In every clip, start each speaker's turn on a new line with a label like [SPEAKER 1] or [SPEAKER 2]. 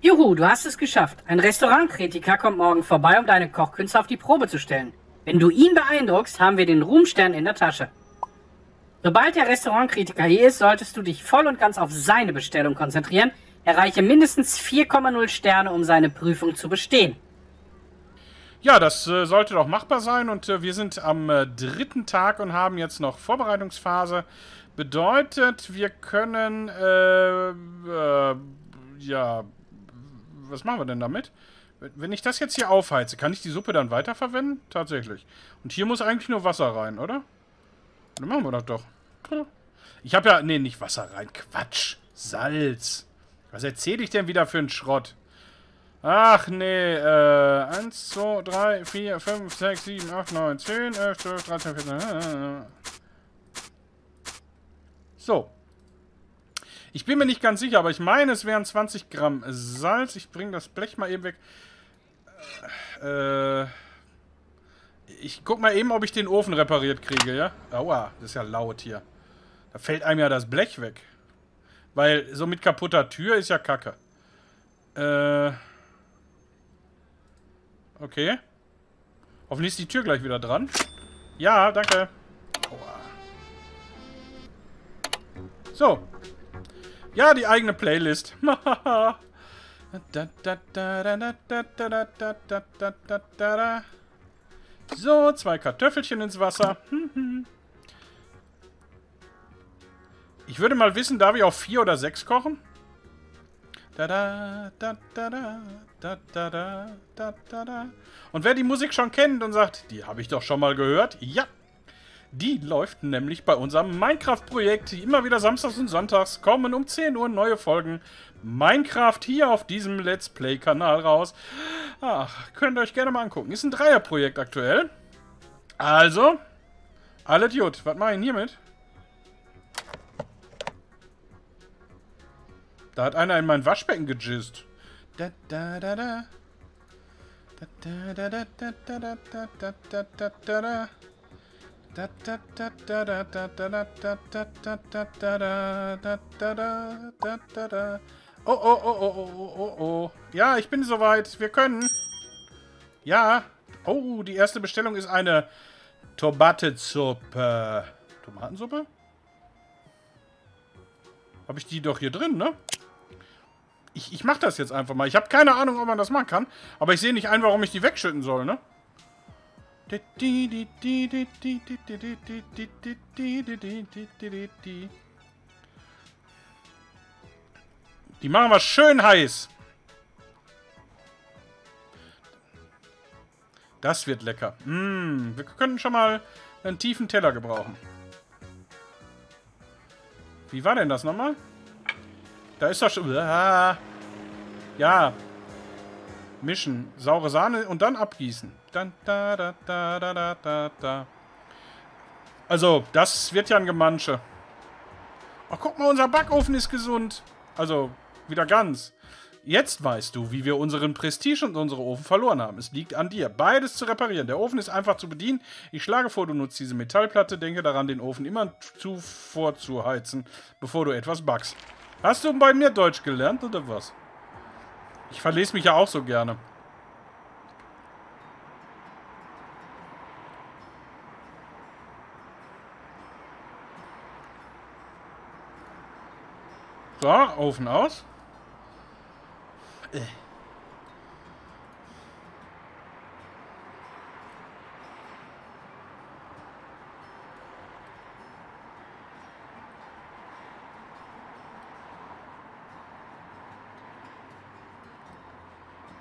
[SPEAKER 1] Juhu, du hast es geschafft. Ein Restaurantkritiker kommt morgen vorbei, um deine Kochkünste auf die Probe zu stellen. Wenn du ihn beeindruckst, haben wir den Ruhmstern in der Tasche. Sobald der Restaurantkritiker hier ist, solltest du dich voll und ganz auf seine Bestellung konzentrieren. Erreiche mindestens 4,0 Sterne, um seine Prüfung zu bestehen.
[SPEAKER 2] Ja, das äh, sollte doch machbar sein und äh, wir sind am äh, dritten Tag und haben jetzt noch Vorbereitungsphase. Bedeutet, wir können, äh, äh, ja, was machen wir denn damit? Wenn ich das jetzt hier aufheize, kann ich die Suppe dann weiterverwenden? Tatsächlich. Und hier muss eigentlich nur Wasser rein, oder? Dann machen wir das doch. Ich habe ja... Nee, nicht Wasser rein. Quatsch. Salz. Was erzähle ich denn wieder für einen Schrott? Ach, nee. Äh, 1, 2, 3, 4, 5, 6, 7, 8, 9, 10, 11, 12, 13, 14... So. Ich bin mir nicht ganz sicher, aber ich meine, es wären 20 Gramm Salz. Ich bringe das Blech mal eben weg. Äh, ich guck mal eben, ob ich den Ofen repariert kriege, ja? Aua, das ist ja laut hier. Da fällt einem ja das Blech weg. Weil so mit kaputter Tür ist ja kacke. Äh. Okay. Hoffentlich ist die Tür gleich wieder dran. Ja, danke. Aua. So. Ja, die eigene Playlist. So, zwei Kartoffelchen ins Wasser. Ich würde mal wissen, darf ich auch vier oder sechs kochen? Und wer die Musik schon kennt und sagt, die habe ich doch schon mal gehört, ja, die läuft nämlich bei unserem Minecraft-Projekt. Immer wieder samstags und sonntags kommen um 10 Uhr neue Folgen Minecraft hier auf diesem Let's Play-Kanal raus. Ach, könnt ihr euch gerne mal angucken. Ist ein Dreierprojekt aktuell. Also, alle gut. Was mache ich denn hiermit? Da hat einer in mein Waschbecken gejizzt. Da da da da. Da da da da da da da da da da da da. Oh, oh, oh, oh, oh, oh, oh. Ja, ich bin soweit. Wir können. Ja. Oh, die erste Bestellung ist eine Tomatensuppe. Tomatensuppe? Habe ich die doch hier drin, ne? Ich, ich mache das jetzt einfach mal. Ich habe keine Ahnung, ob man das machen kann. Aber ich sehe nicht ein, warum ich die wegschütten soll, ne? Die machen wir schön heiß. Das wird lecker. Mmh, wir können schon mal einen tiefen Teller gebrauchen. Wie war denn das nochmal? Da ist doch schon... Ja, Mischen. Saure Sahne und dann abgießen. Dann, da, da, da, da, da, da. Also, das wird ja ein Gemansche. Ach, guck mal, unser Backofen ist gesund. Also, wieder ganz. Jetzt weißt du, wie wir unseren Prestige und unsere Ofen verloren haben. Es liegt an dir, beides zu reparieren. Der Ofen ist einfach zu bedienen. Ich schlage vor, du nutzt diese Metallplatte. Denke daran, den Ofen immer zuvor zu heizen, bevor du etwas backst. Hast du bei mir Deutsch gelernt oder was? Ich verlese mich ja auch so gerne. So, Ofen aus. Äh.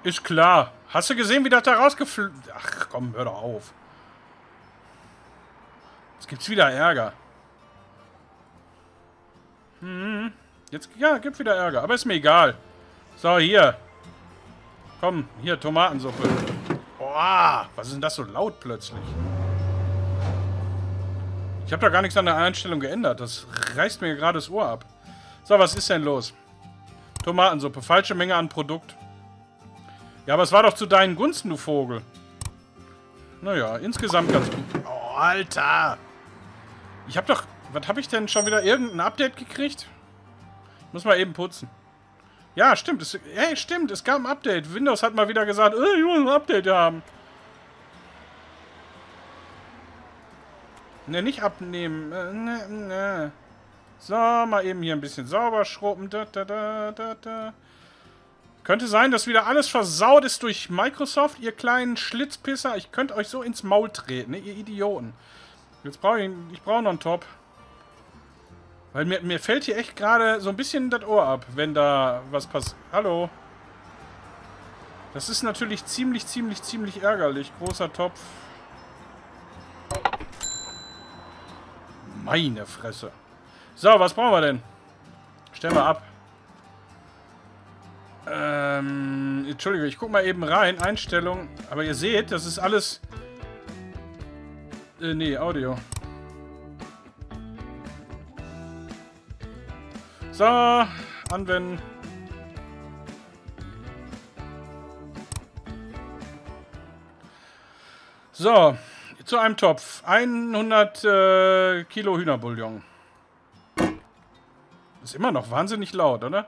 [SPEAKER 2] Ist klar. Hast du gesehen, wie das da rausgeflogen... Ach komm, hör doch auf. Jetzt gibt's wieder Ärger. Jetzt, ja, gibt wieder Ärger. Aber ist mir egal. So, hier. Komm, hier, Tomatensuppe. Boah, was ist denn das so laut plötzlich? Ich habe da gar nichts an der Einstellung geändert. Das reißt mir gerade das Ohr ab. So, was ist denn los? Tomatensuppe. Falsche Menge an Produkt. Ja, aber es war doch zu deinen Gunsten, du Vogel. Naja, insgesamt ganz gut. Oh, Alter! Ich hab doch... Was hab ich denn schon wieder? Irgendein Update gekriegt? Muss mal eben putzen. Ja, stimmt. Es, hey, stimmt. Es gab ein Update. Windows hat mal wieder gesagt, äh, ich muss ein Update haben. Ne, nicht abnehmen. Äh, ne, ne. So, mal eben hier ein bisschen sauber schrubben. Da, da, da, da, da. Könnte sein, dass wieder alles versaut ist durch Microsoft, ihr kleinen Schlitzpisser. Ich könnte euch so ins Maul treten, ne, ihr Idioten. Jetzt brauche ich, ich brauche noch einen Top. Weil mir, mir fällt hier echt gerade so ein bisschen das Ohr ab, wenn da was passiert. Hallo. Das ist natürlich ziemlich, ziemlich, ziemlich ärgerlich. Großer Topf. Meine Fresse. So, was brauchen wir denn? Stellen wir ab. Ähm, Entschuldigung, ich guck mal eben rein. Einstellung. Aber ihr seht, das ist alles... Äh, nee, Audio. So, anwenden. So, zu einem Topf. 100 äh, Kilo Hühnerbouillon. Ist immer noch wahnsinnig laut, oder?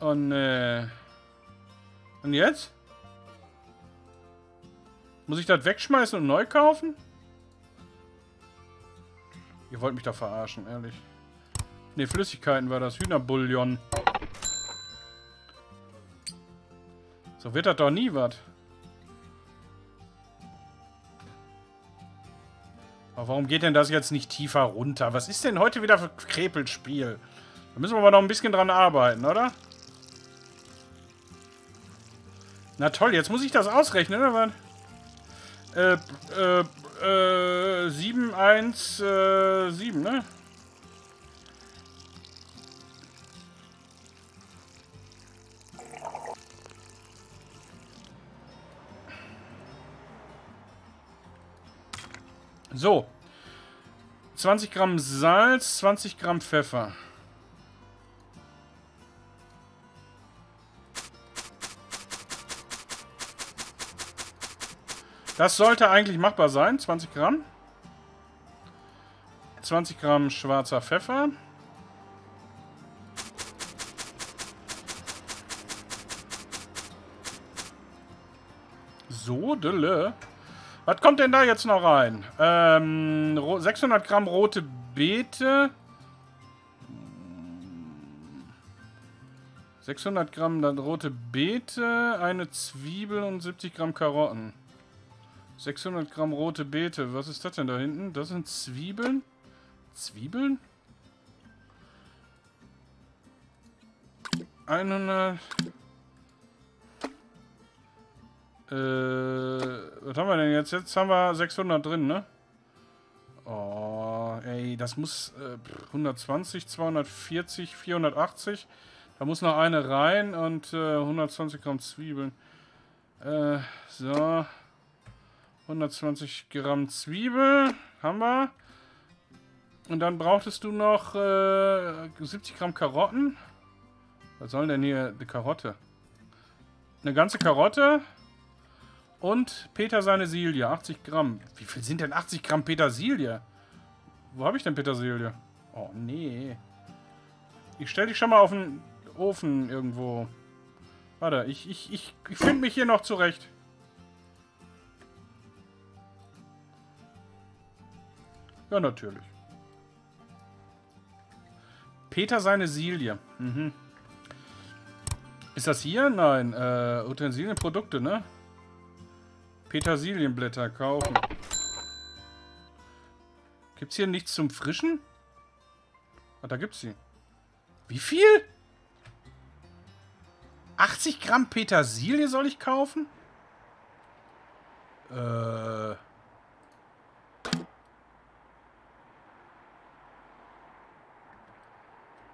[SPEAKER 2] Und, äh... Und jetzt? Muss ich das wegschmeißen und neu kaufen? Ihr wollt mich doch verarschen, ehrlich. Ne, Flüssigkeiten war das. Hühnerbouillon. So wird das doch nie was. Aber warum geht denn das jetzt nicht tiefer runter? Was ist denn heute wieder für Krepelspiel? Da müssen wir aber noch ein bisschen dran arbeiten, oder? Na toll, jetzt muss ich das ausrechnen, oder? Äh, äh, äh, 7, 1, äh, 7, ne? So. 20 Gramm Salz, 20 Gramm Pfeffer. Das sollte eigentlich machbar sein. 20 Gramm. 20 Gramm schwarzer Pfeffer. So, Dille. Was kommt denn da jetzt noch rein? Ähm, 600 Gramm rote Beete. 600 Gramm dann rote Beete, eine Zwiebel und 70 Gramm Karotten. 600 Gramm rote Beete. Was ist das denn da hinten? Das sind Zwiebeln. Zwiebeln? 100... Äh, was haben wir denn jetzt? Jetzt haben wir 600 drin, ne? Oh, ey, das muss äh, 120, 240, 480. Da muss noch eine rein und äh, 120 Gramm Zwiebeln. Äh, so. 120 Gramm Zwiebel haben wir. Und dann brauchtest du noch äh, 70 Gramm Karotten. Was soll denn hier eine Karotte? Eine ganze Karotte. Und Petersilie, 80 Gramm. Wie viel sind denn 80 Gramm Petersilie? Wo habe ich denn Petersilie? Oh, nee. Ich stelle dich schon mal auf den Ofen irgendwo. Warte, ich, ich, ich, ich finde mich hier noch zurecht. Ja, natürlich. Peter seine Silie. Mhm. Ist das hier? Nein. Äh, Utensilienprodukte, ne? Petersilienblätter kaufen. Gibt's hier nichts zum Frischen? Ah, da gibt's sie. Wie viel? 80 Gramm Petersilie soll ich kaufen? Äh...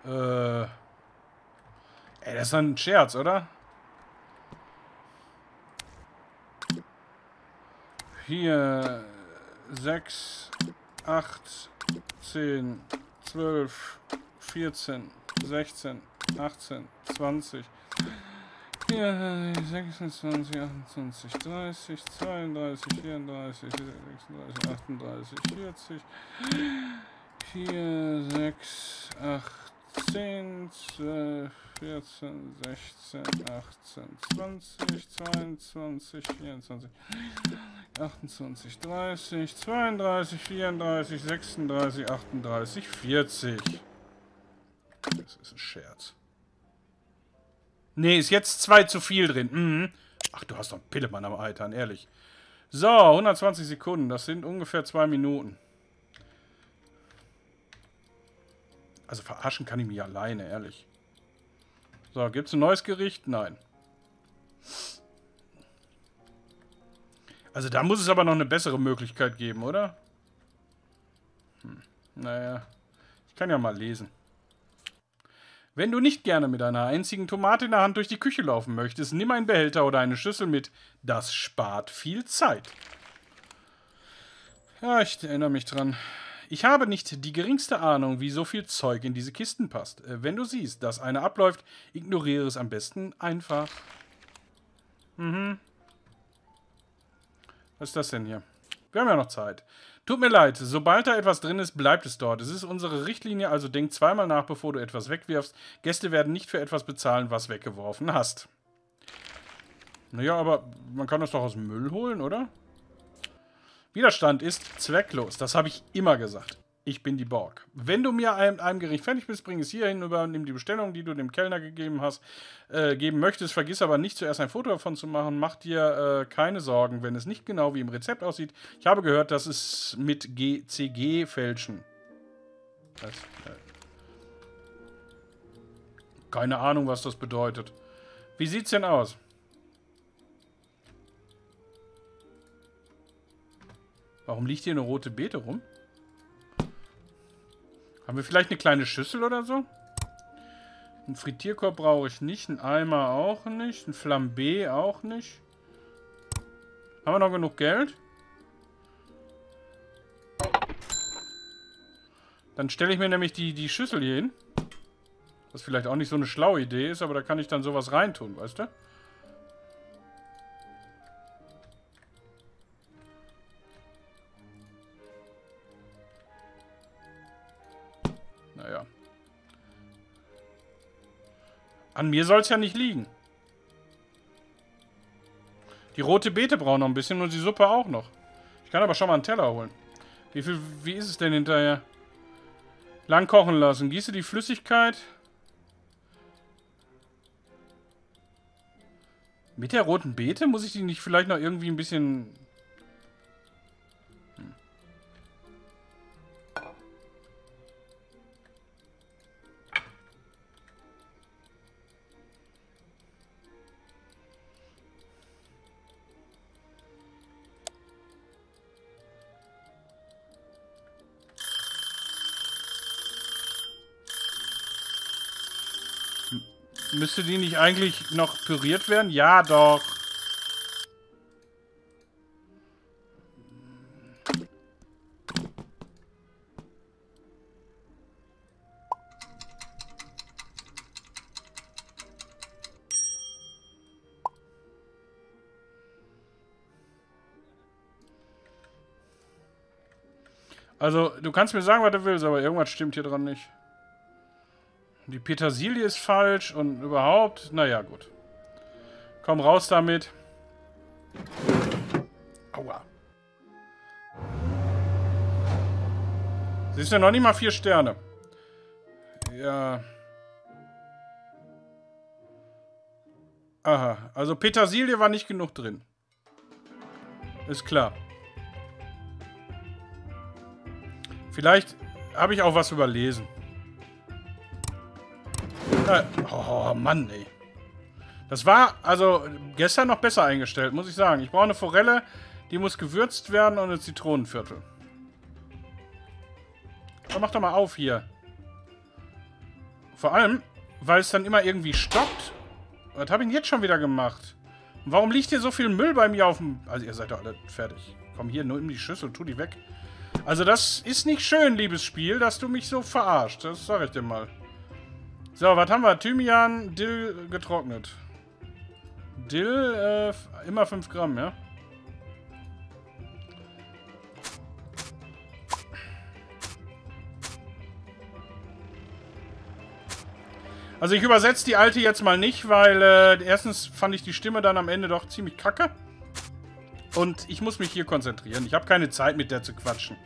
[SPEAKER 2] Äh. Ey, das ist ein Scherz, oder? Hier 6, 8, 10, 12, 14, 16, 18, 20, 24, 26, 28, 30, 32, 34, 36, 38, 40, 4, 6, 8, 10, 12, 14, 16, 18, 20, 22, 24, 28, 30, 32, 34, 36, 38, 40. Das ist ein Scherz. Nee, ist jetzt zwei zu viel drin. Mhm. Ach, du hast doch einen Pillemann am Eitern, ehrlich. So, 120 Sekunden. Das sind ungefähr zwei Minuten. Also verarschen kann ich mich alleine, ehrlich. So, gibt es ein neues Gericht? Nein. Also da muss es aber noch eine bessere Möglichkeit geben, oder? Hm. Naja, ich kann ja mal lesen. Wenn du nicht gerne mit einer einzigen Tomate in der Hand durch die Küche laufen möchtest, nimm einen Behälter oder eine Schüssel mit. Das spart viel Zeit. Ja, ich erinnere mich dran. Ich habe nicht die geringste Ahnung, wie so viel Zeug in diese Kisten passt. Äh, wenn du siehst, dass eine abläuft, ignoriere es am besten einfach. Mhm. Was ist das denn hier? Wir haben ja noch Zeit. Tut mir leid, sobald da etwas drin ist, bleibt es dort. Es ist unsere Richtlinie, also denk zweimal nach, bevor du etwas wegwirfst. Gäste werden nicht für etwas bezahlen, was weggeworfen hast. Naja, aber man kann das doch aus dem Müll holen, oder? Widerstand ist zwecklos. Das habe ich immer gesagt. Ich bin die Borg. Wenn du mir einem, einem Gericht fertig bist, bring es hier hin, übernimm die Bestellung, die du dem Kellner gegeben hast, äh, geben möchtest. Vergiss aber nicht zuerst ein Foto davon zu machen. Mach dir äh, keine Sorgen, wenn es nicht genau wie im Rezept aussieht. Ich habe gehört, dass es mit GCG fälschen. Das, äh, keine Ahnung, was das bedeutet. Wie sieht's denn aus? Warum liegt hier eine rote Beete rum? Haben wir vielleicht eine kleine Schüssel oder so? Ein Frittierkorb brauche ich nicht. Ein Eimer auch nicht. Ein Flambé auch nicht. Haben wir noch genug Geld? Dann stelle ich mir nämlich die, die Schüssel hier hin. Was vielleicht auch nicht so eine schlaue Idee ist, aber da kann ich dann sowas reintun, weißt du? An mir soll es ja nicht liegen. Die rote Beete braucht noch ein bisschen und die Suppe auch noch. Ich kann aber schon mal einen Teller holen. Wie viel, wie ist es denn hinterher? Lang kochen lassen. Gieße die Flüssigkeit. Mit der roten Beete muss ich die nicht vielleicht noch irgendwie ein bisschen Müsste die nicht eigentlich noch püriert werden? Ja, doch. Also, du kannst mir sagen, was du willst, aber irgendwas stimmt hier dran nicht. Die Petersilie ist falsch und überhaupt. Naja, gut. Komm raus damit. Aua. Siehst du, noch nicht mal vier Sterne. Ja. Aha, also Petersilie war nicht genug drin. Ist klar. Vielleicht habe ich auch was überlesen. Äh, oh, Mann, ey. Das war also gestern noch besser eingestellt, muss ich sagen. Ich brauche eine Forelle, die muss gewürzt werden und ein Zitronenviertel. So, mach doch mal auf hier. Vor allem, weil es dann immer irgendwie stoppt. Was habe ich denn jetzt schon wieder gemacht? Und warum liegt hier so viel Müll bei mir auf dem... Also ihr seid doch alle fertig. Komm hier, nur in die Schüssel, tu die weg. Also das ist nicht schön, liebes Spiel, dass du mich so verarscht. Das sag ich dir mal. So, was haben wir? Thymian, Dill getrocknet. Dill, äh, immer 5 Gramm, ja? Also ich übersetze die alte jetzt mal nicht, weil äh, erstens fand ich die Stimme dann am Ende doch ziemlich kacke. Und ich muss mich hier konzentrieren. Ich habe keine Zeit mit der zu quatschen.